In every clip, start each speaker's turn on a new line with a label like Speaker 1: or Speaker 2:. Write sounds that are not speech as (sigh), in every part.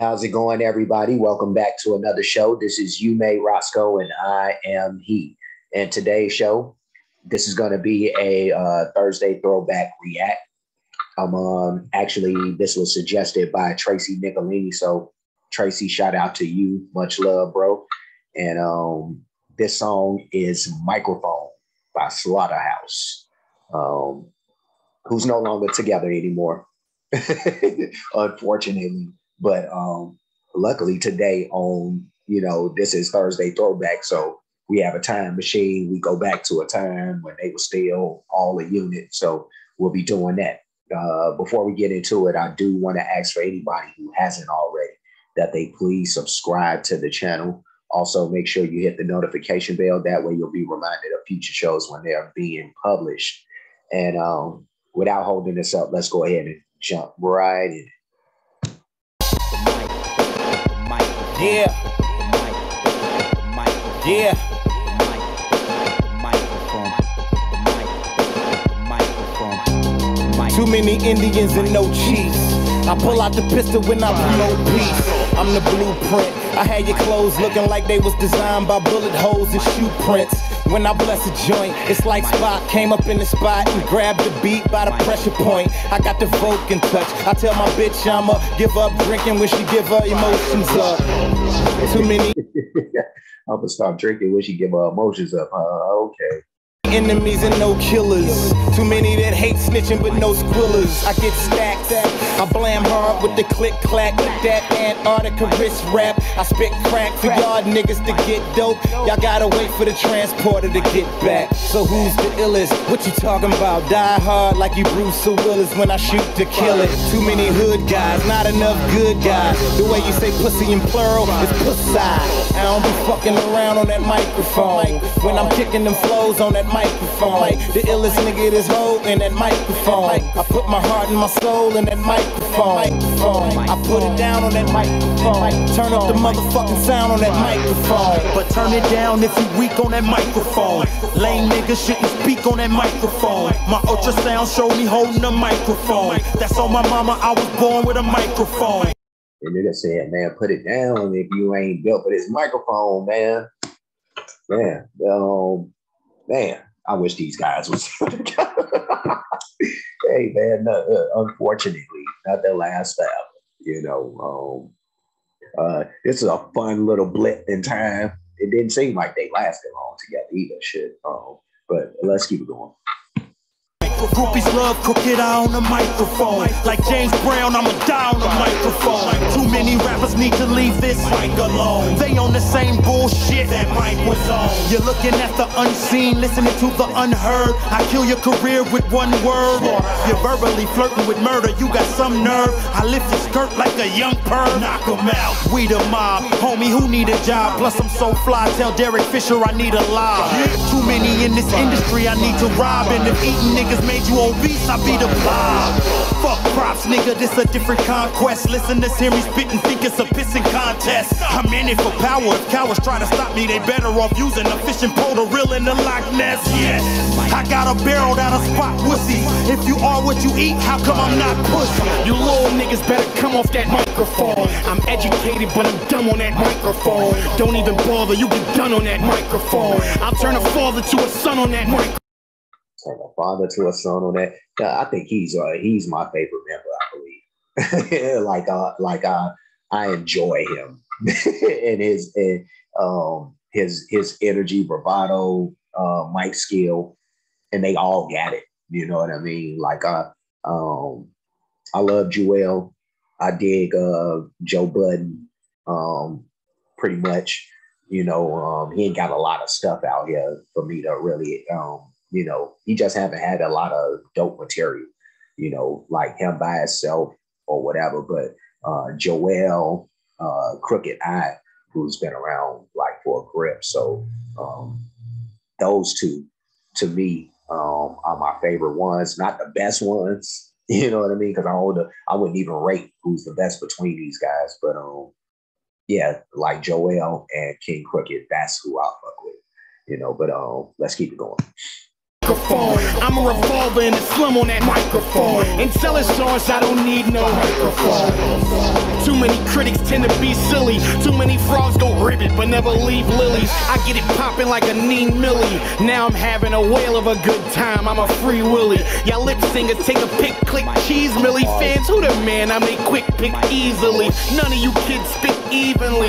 Speaker 1: How's it going, everybody? Welcome back to another show. This is You Made Roskoe, and I am he. And today's show, this is going to be a uh, Thursday throwback react. Um, um, actually, this was suggested by Tracy Nicolini. So, Tracy, shout out to you. Much love, bro. And um, this song is Microphone by Slaughterhouse, um, who's no longer together anymore, (laughs) unfortunately. But um, luckily today on, you know, this is Thursday throwback. So we have a time machine. We go back to a time when they were still all a unit. So we'll be doing that. Uh, before we get into it, I do want to ask for anybody who hasn't already that they please subscribe to the channel. Also, make sure you hit the notification bell. That way, you'll be reminded of future shows when they're being published. And um, without holding this up, let's go ahead and jump right in.
Speaker 2: Yeah. Yeah. Too many Indians and no chiefs. I pull out the pistol when I promote peace. I'm the blueprint. I had your clothes looking like they was designed by bullet holes and shoe prints. When I bless a joint, it's like Spock came up in the spot and grabbed the beat by the pressure point. I got the Vulcan touch. I tell my bitch I'ma give up drinking when she give her emotions up. Too many (laughs)
Speaker 1: I'm gonna stop drinking when she give her emotions up. Uh, okay.
Speaker 2: enemies and no killers. Too many that hate snitching but no squillers. I get stacked. I blam hard with the click clack. with That Antarctica wrist rap. I spit crack for y'all niggas to get dope. Y'all gotta wait for the transporter to get back. So who's the illest? What you talking about? Die hard like you Bruce Willis when I shoot to kill it. Too many hood guys, not enough good guys. The way you say pussy in plural is pussy. I don't be fucking around on that microphone. When I'm kicking them flows on that microphone. The illest nigga this hoe in that microphone. I put my heart and my soul in that microphone. I put it down on that microphone. Turn up the motherfucking sound on that microphone.
Speaker 3: But turn it down if you weak on that microphone. Lame niggas shouldn't speak on that microphone. My ultrasound showed me holding a microphone. That's on my mama, I was born with a microphone.
Speaker 1: And nigga said, man, put it down if you ain't built for this microphone, man. Man, um, man, I wish these guys was. (laughs) hey, man, uh, unfortunately, not their last album. You know, um, uh, this is a fun little blip in time. It didn't seem like they lasted long together either. Shit, um, but let's keep it going.
Speaker 3: Groupies love Crooked I on the microphone. Like James Brown, I'ma die on the microphone. Too many rappers need to leave this mic alone. They on the same bullshit that mic was on. You're looking at the unseen, listening to the unheard. I kill your career with one word. Or you're verbally flirting with murder. You got some nerve. I lift your skirt like a young perv. Knock 'em out. We the mob. Homie, who need a job? Plus, I'm so fly. Tell Derek Fisher I need a lie. Too many in this industry I need to rob. And if eating niggas made you obese, I be the blob. Fuck props, nigga, this a different conquest. Listeners hear me spit and think it's a pissing contest. I'm in it for power. If cowards try to stop me, they better off using a fishing pole to reel in the Loch Ness. Yes, I got a barrel that'll spot pussy. If you are what you eat, how come I'm not pussy?
Speaker 4: You little niggas better come off that microphone. I'm educated, but I'm dumb on that microphone. Don't even bother, you get done on that microphone. I'll turn a father to a son on that microphone.
Speaker 1: Turn a father to a son on that. Uh, I think he's uh, he's my favorite member. I believe. (laughs) like uh, like uh, I enjoy him (laughs) and his and, um his his energy, bravado, uh, mic skill, and they all got it. You know what I mean? Like I um, I love Joell. I dig uh Joe Budden. Um, pretty much. You know, um, he ain't got a lot of stuff out here for me to really um you know, he just haven't had a lot of dope material, you know, like him by himself or whatever. But uh, Joell, uh, Crooked I, who's been around like for a grip. So um, those two, to me, um, are my favorite ones. Not the best ones, (laughs) you know what I mean? Because I don't, I wouldn't even rate who's the best between these guys. But um, yeah, like Joell and KXNG Crooked, that's who I fuck with, you know. But um, let's keep it going.
Speaker 4: Microphone. I'm a revolver in the slum on that microphone. And telling songs I don't need no microphone. Too many critics tend to be silly. Too many frogs go ribbit but never leave lilies. I get it popping like a Neen Millie. Now I'm having a whale of a good time. I'm a free willy. Y'all lip singers take a pick, click, cheese millie. Fans, who the man? I make quick pick easily. None of you kids spit evenly.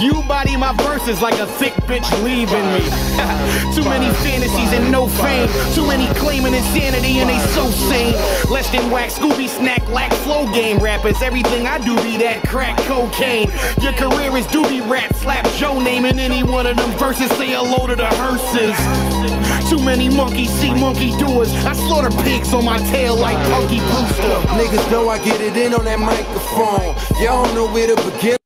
Speaker 4: You body my verses like a thick bitch leaving me. (laughs) Too many fantasies and no fame. Too many claiming insanity and they so sane. Less than wax, Scooby snack, lack flow game rappers. Everything I do be that crack cocaine. Your career is doobie rap, slap Joe name in any one of them verses. Say hello to the hearses. Too many monkeys see monkey doers. I slaughter pigs on my tail like Punky Brewster.
Speaker 5: Niggas know I get it in on that microphone. Y'all don't know where to begin.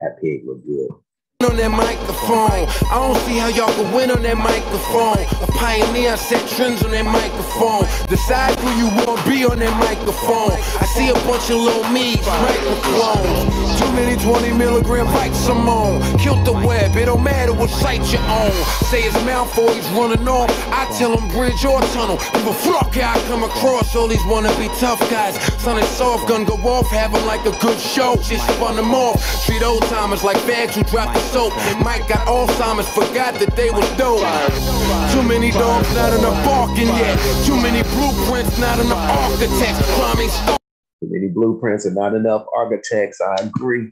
Speaker 1: That pig look good.
Speaker 5: On that microphone. I don't see how y'all can win on that microphone. A pioneer, I set trends on that microphone. Decide who you want to be on that microphone. I see a bunch of little me's, microphones. Too many 20 milligram bikes I'm on. Killed the web, it don't matter what site you own. Say his mouth or he's running off. I tell him bridge or tunnel. Give a fuck how I come across all these wanna be tough guys. Son and soft gun go off, have 'em like a good show. Just spun them off. Treat old timers like bags who drop the soap. Mike got Alzheimer's, forgot that they was dope. Too many dogs, not enough barking yet. Too many blueprints, not enough architects. Climbing
Speaker 1: Too many blueprints and not enough architects. I agree.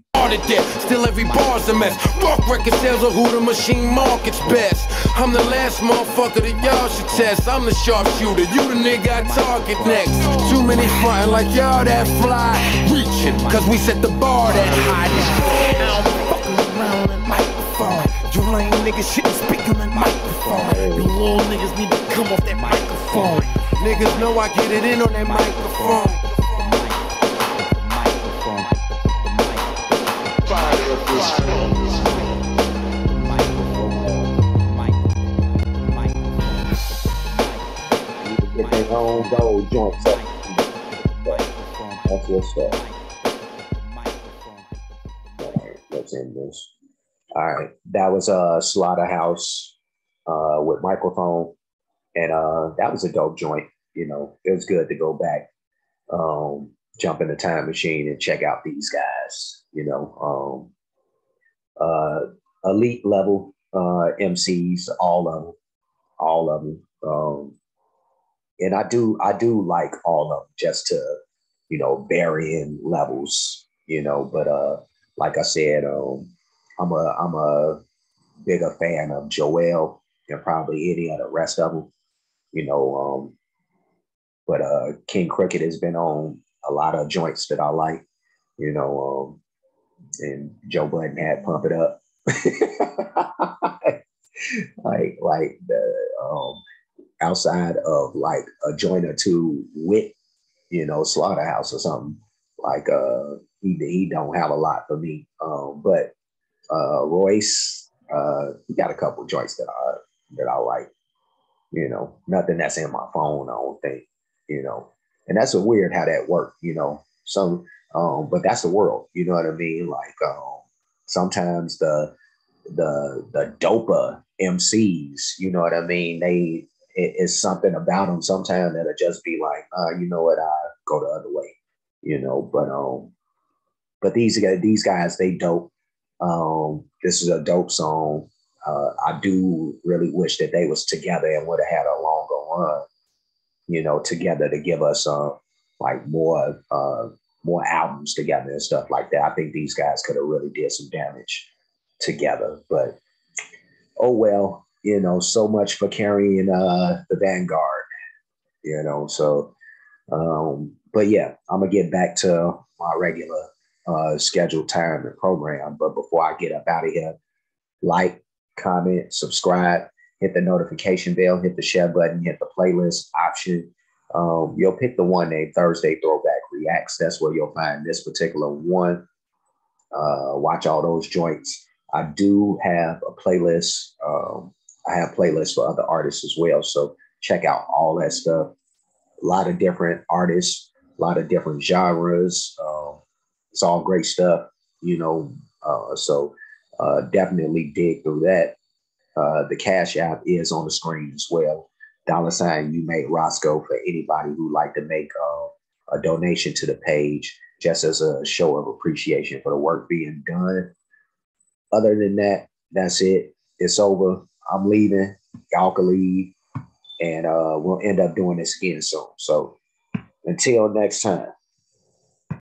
Speaker 5: Still every bar's a mess. Fuck record sales or who the machine markets best. I'm the last motherfucker that y'all should test. I'm the sharpshooter. You the nigga I target next. Too many frontin' like y'all that fly. Reaching, cause we set the bar that high. Around that microphone. You lame niggas shouldn't speak on that microphone. You little niggas need to come off that microphone. Niggas know I get it in on that microphone.
Speaker 1: Get their own gold joints up. That's what's up. Let's end this. All right, that was uh Slaughterhouse uh with microphone, and uh that was a dope joint. You know, it was good to go back, um, jump in the time machine and check out these guys. You know, um, uh, elite level uh MCs, all of them, all of them. Um, and I do, I do like all of them, just to you know varying levels. You know, but uh, like I said, um, I'm a I'm a bigger fan of Joell than probably any of the rest of them. You know, um, but uh, KXNG Crooked has been on a lot of joints that I like. You know, um, and Joe Budden had Pump It Up. (laughs) like like the um, outside of like a joint or two with you know Slaughterhouse or something like uh he he don't have a lot for me. Um, but uh, Royce, uh, he got a couple joints that I that I like. You know, nothing that's in my phone. I don't think. You know, and that's a weird how that worked. You know, some, um, but that's the world. You know what I mean? Like, um, sometimes the the the dopa MCs. You know what I mean? They it, it's something about them. Sometimes that'll just be like, uh, you know what? I go the other way. You know, but um, but these these guys, they dope. Um, this is a dope song. Uh, I do really wish that they was together and would have had a longer run, you know, together to give us uh, like more uh, more albums together and stuff like that. I think these guys could have really did some damage together, but oh well, you know, so much for carrying uh, the vanguard, you know. So, um, but yeah, I'm gonna get back to my regular uh, scheduled time and program. But before I get up out of here, like, comment, subscribe, hit the notification bell, hit the share button, hit the playlist option. Um, you'll pick the one named Thursday Throwback Reacts. That's where you'll find this particular one. Uh, watch all those joints. I do have a playlist. Um, I have playlists for other artists as well. So check out all that stuff. A lot of different artists, a lot of different genres. Um, it's all great stuff, you know. Uh, so uh, definitely dig through that. Uh, the Cash App is on the screen as well. dollar sign you make Roskoe for anybody who like to make uh, a donation to the page just as a show of appreciation for the work being done. Other than that, that's it. It's over. I'm leaving. Y'all can leave. And uh, we'll end up doing this again soon. So until next time.